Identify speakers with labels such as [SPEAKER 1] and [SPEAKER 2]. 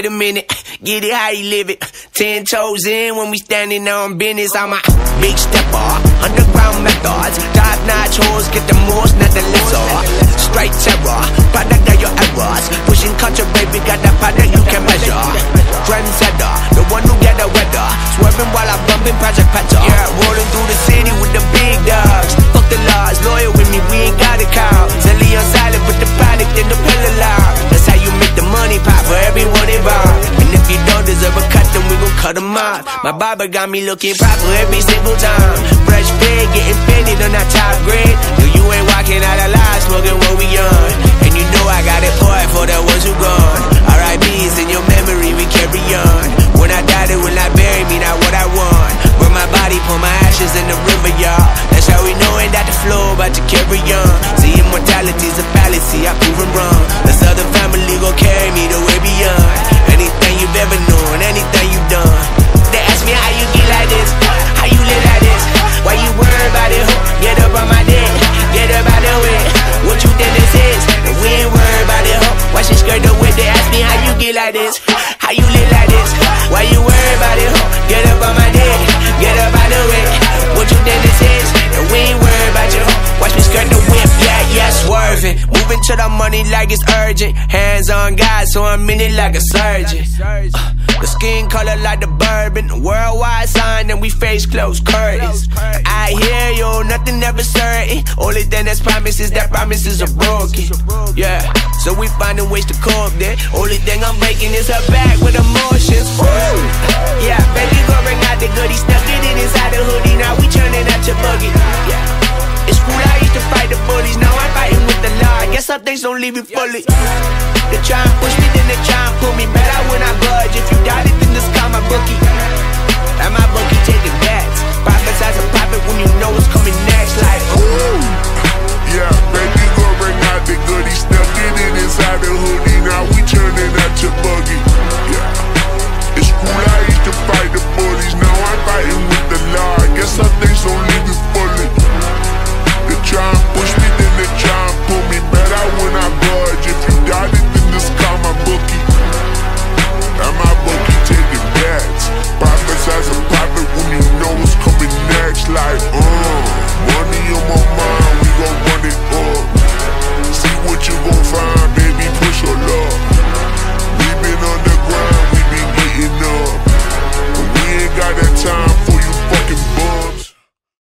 [SPEAKER 1] Wait a minute, get it how you live it. Ten toes in when we standing on business. I'm a big stepper, underground methods. Top notch hoes, get the most, not the lesser. Straight terror, product of your errors. Pushing culture, baby, got that product you can measure. Trendsetter, the one who get the weather. Swerving while I'm bumping Project Petter. Yeah, rolling through the city with the big dogs. My barber got me looking proper every single time. Fresh pig, getting fitted on that top grade. No, you ain't walking out alive, smoking what we on. And you know I got it poured for the ones who gone. R.I.P.'s in your memory, we carry on. When I die, they will not bury me, not what I want. Burn my body, pour my ashes in the river, y'all. That's how we knowin' that the flow about to carry on. See, immortality's a fallacy, I prove 'em wrong. Me like this, how you live like this. Why you worry about it? Get up on my dick, get up out the way. What you think this is? And we ain't worried about you. Watch me skirt the whip, yeah, yeah, swerving. Moving to the money like it's urgent. Hands on God, so I'm in it like a surgeon. Uh, the skin color like the bourbon. Worldwide sign, and we face close curtains. I hear you, nothing ever certain. Only thing that's promised is that promises are broken. Yeah, finding ways to cope there. Only thing I'm breaking is her back with emotions. Woo. Yeah, baby, go bring out the goodie. Stuck it in inside the hoodie. Now we turning out your buggy. Yeah. It's cool, I used to fight the bullies. Now I'm fighting with the law. Guess some things don't leave me fully. They try and push me